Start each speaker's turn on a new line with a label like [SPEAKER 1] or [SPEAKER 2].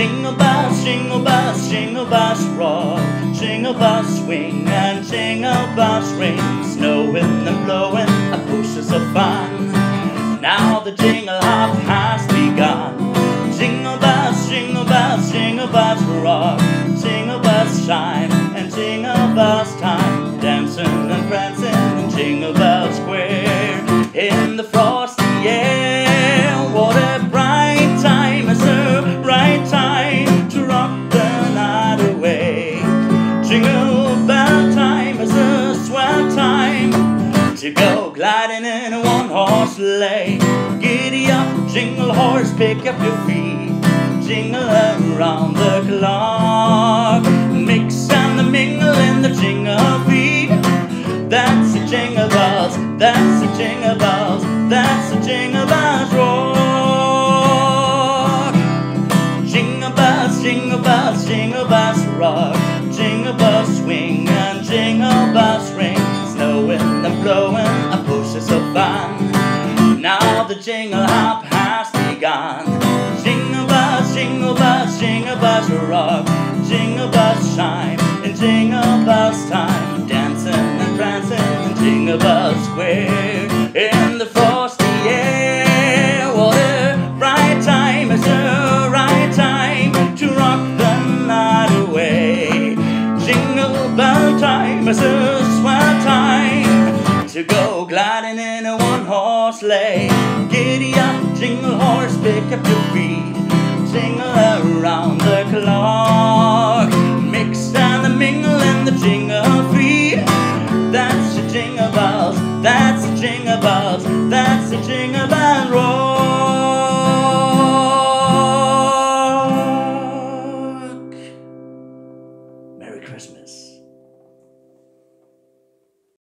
[SPEAKER 1] Jingle bells, jingle bells, jingle bells rock. Jingle bells swing and jingle bells ring. Snowing and blowing, a bushes of fun. Now the jingle hop has begun. Jingle bells, jingle bells, jingle bells rock. Jingle bells chime and jingle bells time. Dancing and prancing in Jingle Bell Square. In the frosty air, to go gliding in a one-horse sleigh. Giddy up, jingle horse, pick up your feet. Jingle around the clock. Mix and the mingle in the jingle beat. That's the jingle bells, that's the jingle bells, that's the jingle bells rock. Jingle bells, jingle bells, jingle bells rock. Jingle bells swing the jingle hop has begun. Jingle bells, jingle bells, jingle bells rock. Jingle bells chime in jingle bells time. Dancing and prancing in Jingle Bell Square. In the frosty air, what a bright time! It's the right time to rock the night away. Jingle bell time is a swell time to go gliding in sleigh. Giddy up, jingle horse, pick up your feet. Jingle around the clock. Mix and the mingle in the jingle feet. That's the jingle bells, that's the jingle bells, that's the jingle bell rock. Merry Christmas.